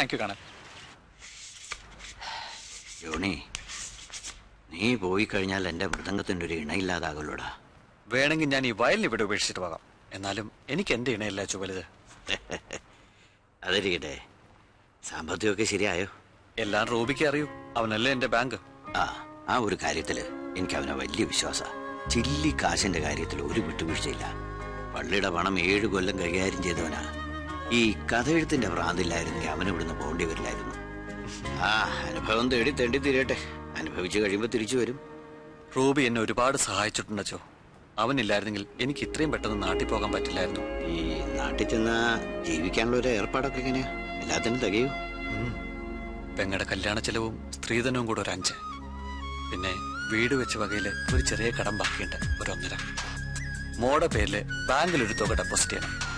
Thank you കാണാൻ Johnny നീ പോയി കഴിഞ്ഞാൽ എന്റെ മൃദംഗത്തിന്റെ ഒരു ഇണയില്ലാതാകുള്ളൂടാ വേണമെങ്കിൽ ഞാൻ ഈ വയലിന് ഇവിടെ ഉപേക്ഷിച്ചിട്ട് പോകാം. എന്നാലും എനിക്ക് എന്റെ ഇണയല്ല ചുവലുത് അതിരിക്കട്ടെ. സാമ്പത്തികമൊക്കെ ശരിയായോ? എല്ലാം റൂബിക്ക് അറിയൂ. അവനല്ലേ എന്റെ ബാങ്ക്. ആ ആ ഒരു കാര്യത്തിൽ എനിക്ക് അവനെ വലിയ വിശ്വാസ. ചില്ലി കാശിന്റെ കാര്യത്തിൽ ഒരു വിട്ടുവീഴ്ചയില്ല. പള്ളിയുടെ പണം ഏഴ് കൊല്ലം കൈകാര്യം ചെയ്തവനാ. ഈ കഥയെഴുത്തിന്റെ ഭ്രാന്തില്ലായിരുന്നെങ്കിൽ അവൻ ഇവിടുന്ന് പോകേണ്ടി വരില്ലായിരുന്നു. ആ അനുഭവം തേടി തേണ്ടി തീരട്ടെ. അനുഭവിച്ചു കഴിയുമ്പോൾ തിരിച്ചു വരും. റൂബി എന്നെ ഒരുപാട് സഹായിച്ചിട്ടുണ്ടോ അവനില്ലായിരുന്നെങ്കിൽ എനിക്ക് ഇത്രയും പെട്ടെന്ന് നാട്ടിൽ പോകാൻ പറ്റില്ലായിരുന്നു. ഈ നാട്ടിൽ ചെന്ന ജീവിക്കാനുള്ള ഒരു ഏർപ്പാടൊക്കെ എങ്ങനെയാ? എല്ലാത്തിനും തികയൂ? പെങ്ങടെ കല്യാണ ചെലവും സ്ത്രീധനവും കൂടെ ഒരു അഞ്ച്. പിന്നെ വീട് വെച്ച വകയിൽ ഒരു ചെറിയ കടം ബാക്കിയുണ്ട്. ഒരു ഒന്നര. മോടെ പേരിൽ ബാങ്കിൽ ഒരു തുക ഡെപ്പോസിറ്റ് ചെയ്യണം.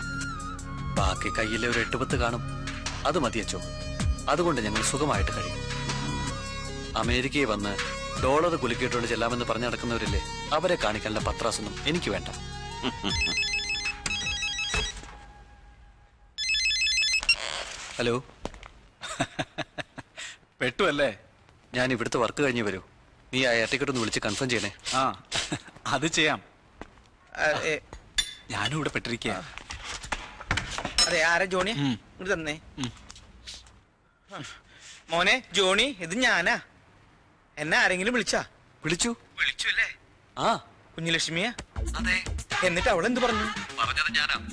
ബാക്കി കയ്യിലെ ഒരു എട്ടുപത്ത് കാണും. അത് മതിയച്ചോ അതുകൊണ്ട് ഞങ്ങൾ സുഖമായിട്ട് കഴിയും. അമേരിക്കയിൽ വന്ന് ഡോളർ കുലുക്കിയിട്ടുകൊണ്ട് ചെല്ലാമെന്ന് പറഞ്ഞു നടക്കുന്നവരില്ലേ? അവരെ കാണിക്കാനുള്ള പത്രാസൊന്നും എനിക്ക് വേണ്ട. ഹലോ? പെട്ടു അല്ലേ? ഞാൻ ഇവിടുത്തെ വർക്ക് കഴിഞ്ഞ് വരൂ. നീ ആ എയർടിക്കറ്റ് ഒന്ന് വിളിച്ച് കൺഫേം ചെയ്യണേ. ആ അത് ചെയ്യാം. ഞാനും ഇവിടെ പെട്ടിരിക്കുക അതെ ആരാ ജോണി? ഇങ്ങോട്ട് തന്നേ. മോനെ ജോണി ഇത് ഞാനാ. എന്നെ ആരെങ്കിലും വിളിച്ചാ? വിളിച്ചു. വിളിച്ചു അല്ലേ? ആ. കുഞ്ഞുലക്ഷ്മിയാ? അതെ. എന്നിട്ട് അവൾ എന്ത് പറഞ്ഞു? പറഞ്ഞത് ഞാനാ.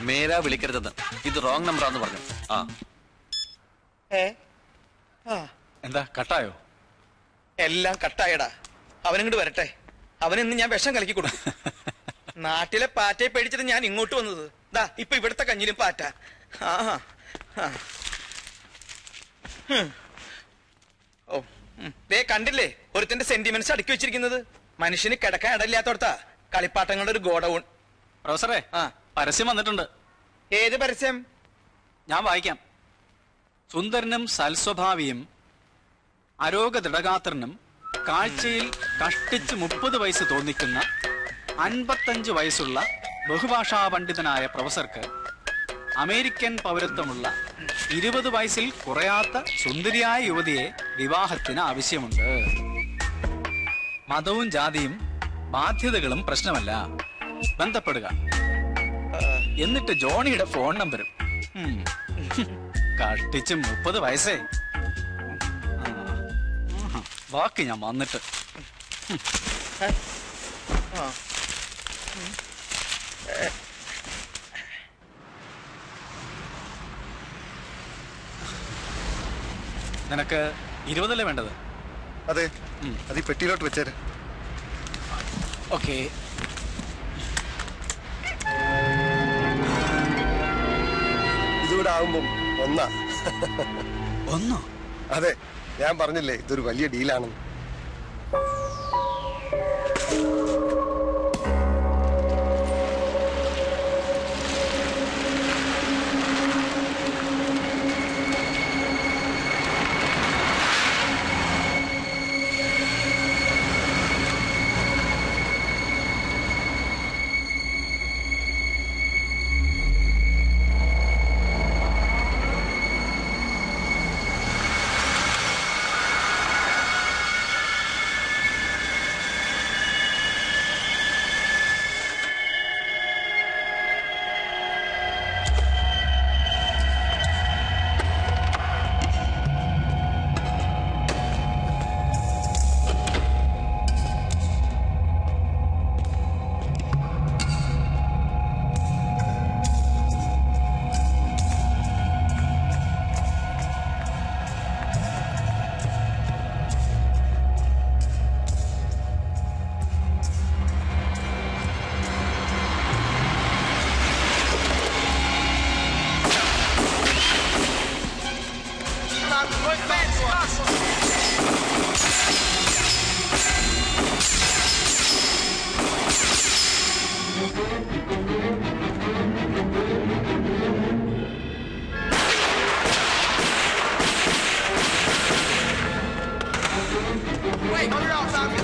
മേരാ വിളിക്കരുതെന്ന്. ഇത് റോങ് നമ്പറാന്ന് പറഞ്ഞു. ആ. ഏ? ആ. എന്താ കട്ടായോ? എല്ലാം കട്ടായടാ. അവനിങ്ങോട്ട് വരട്ടെ. അവനിന്ന് ഞാൻ വിഷം കലക്കി കൊടുക്കും. നാട്ടിലെ പാറ്റയെ പേടിച്ചിട്ട് ഞാൻ ഇങ്ങോട്ട് വന്നത്. ദാ ഇപ്പൊ ഇവിടുത്തെ കഞ്ഞിലും പാറ്റ. ആ. ഓ ദേ കണ്ടില്ലേ? ഒരുത്തിന്റെ സെന്റിമെന്റ്സ് അടുക്കി വെച്ചിരിക്കുന്നത്. മനുഷ്യന് കിടക്കാൻ ഇടയില്ലാത്തോടത്താ. കളിപ്പാട്ടങ്ങളുടെ ഒരു ഗോഡൗൺ. പ്രൊഫസറെ ആ. പരസ്യം വന്നിട്ടുണ്ട്. ഏത് പരസ്യം? ഞാൻ വായിക്കാം. സുന്ദരനും സൽസ്വഭാവിയും അരോഗദൃഢഗാത്രനും കാഴ്ചയിൽ കഷ്ടിച്ച് മുപ്പത് വയസ്സ് തോന്നിക്കുന്ന അൻപത്തഞ്ച് വയസ്സുള്ള ബഹുഭാഷാ പണ്ഡിതനായ പ്രൊഫസർക്ക് അമേരിക്കൻ പൗരത്വമുള്ള ഇരുപത് വയസ്സിൽ കുറയാത്ത സുന്ദരിയായ യുവതിയെ വിവാഹത്തിന് ആവശ്യമുണ്ട്. മതവും ജാതിയും ബാധ്യതകളും പ്രശ്നമല്ല. ബന്ധപ്പെടുക. എന്നിട്ട് ജോണിയുടെ ഫോൺ നമ്പരും. കട്ടിച്ച് മുപ്പത് വയസ്സേ. ബാക്കി ഞാൻ വന്നിട്ട്. ആ. നിനക്ക് ഇരുപതല്ലേ വേണ്ടത്? അതെ. അത് ഈ പെട്ടിയിലോട്ട് വെച്ചേര്. ഓക്കെ. ഇതുകൂടെ ആകുമ്പം ഒന്നാ. ഒന്നോ? അതെ ഞാൻ പറഞ്ഞില്ലേ ഇതൊരു വലിയ ഡീലാണെന്ന്. Wait, clear out, Tommy!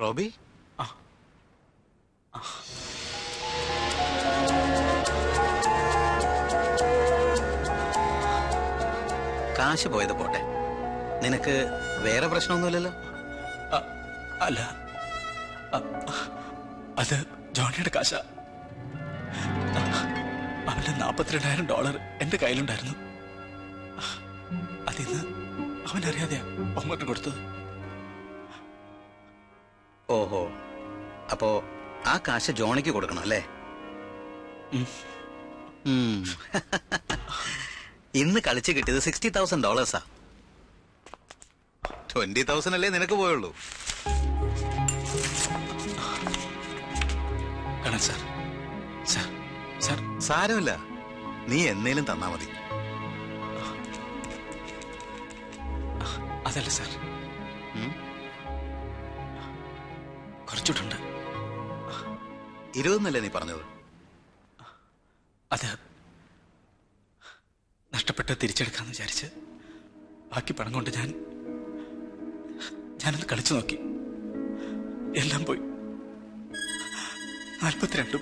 Robbie? കാശ് പോയത് പോട്ടെ. നിനക്ക് വേറെ പ്രശ്നമൊന്നുമില്ലല്ലോ? അല്ല. അത് ജോണിയുടെ കാശ. അവന്റെ നാപ്പത്തിരണ്ടായിരം ഡോളർ എന്റെ കയ്യിലുണ്ടായിരുന്നു. അതിന്ന് അവനറിയാതെയാ അങ്ങോട്ട് കൊടുത്തത്. ഓഹോ. അപ്പോ ആ കാശ് ജോണിക്ക് കൊടുക്കണം അല്ലേ. ഇന്ന് കളിച്ച് കിട്ടിയത് സിക്സ്റ്റി തൗസൻഡ് ഡോളേഴ്സാ ട്വന്റി തൗസൻഡ് അല്ലേ നിനക്ക് പോയുള്ളൂ. കാണാൻ സാർ. Sir sir. സാരമില്ല. നീ എന്നേലും തന്നാ മതി. അതല്ല സാർ. ഉം? കുറച്ചുകൂട്ടുണ്ട് ഇരുപതെന്നല്ലേ നീ പറഞ്ഞത്? അത് നഷ്ടപ്പെട്ട് തിരിച്ചെടുക്കാന്ന് വിചാരിച്ച് ബാക്കി പണം കൊണ്ട് ഞാൻ ഞാനൊന്ന് കളിച്ചു നോക്കി. എല്ലാം പോയി. നാൽപ്പത്തിരണ്ടും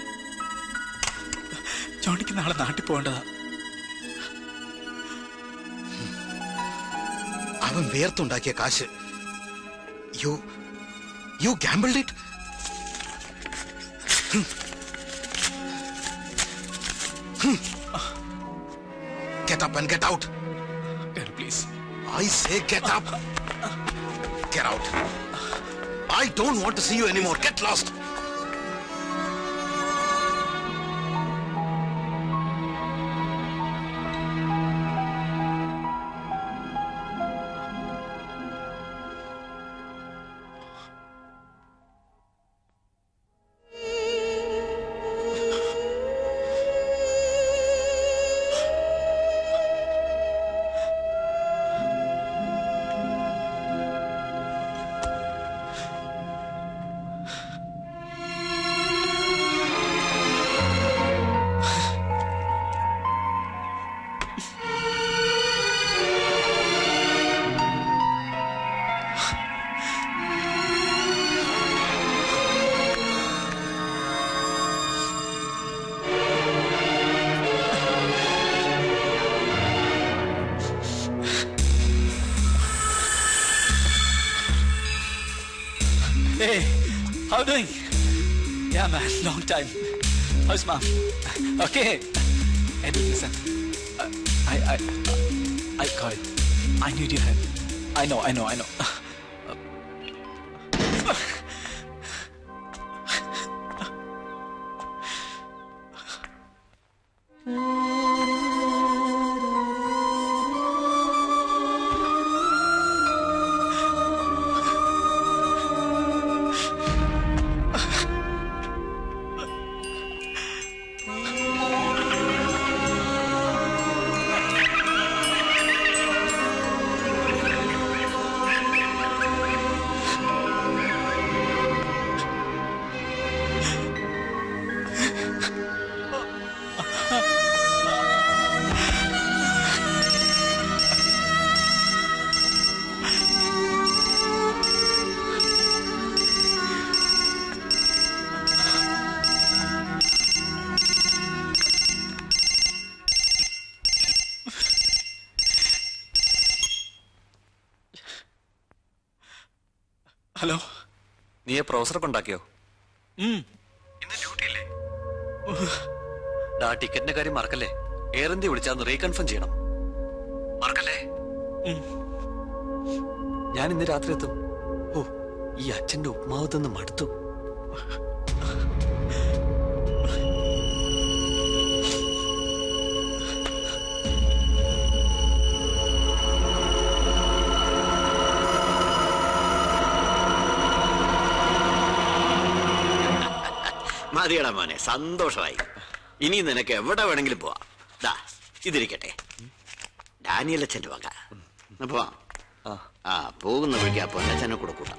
ജോണിക്ക് നാളെ നാട്ടിൽ പോകേണ്ടതാ. അവൻ വേർത്തുണ്ടാക്കിയ കാശ്. You you gambled it up and get out. Dad, please. I say get up. Get out. I don't want to see you anymore. Get lost. Doing? Yeah, man, long time. How's mom? Okay. Dude, listen. Uh, I, I, I got it. I need your help. I know, I know, I know. Hello. നീയെ professor കൊണ്ടാക്കിയോ duty ഡാ ടിക്കറ്റിന്റെ കാര്യം മറക്കല്ലേ? Air India വിളിച്ചാന്ന് reconfirm ചെയ്യണം. മറക്കല്ലേ. ഞാൻ ഇന്ന് രാത്രി എത്തും. ഓ ഈ അച്ഛന്റെ ഉപ്മാവത്തൊന്ന് മടുത്തു. മതിയടാ മോനെ. സന്തോഷമായി. ഇനി നിനക്ക് എവിടെ വേണമെങ്കിലും പോവാ. ദാ ഇതിരിക്കട്ടെ. ഡാനിയൽ അച്ഛന്റെ വക. പോവാ. ആ. പോകുന്ന വഴിക്ക് അപ്പൊ അച്ഛനെ കൂടെ കൂട്ടാം.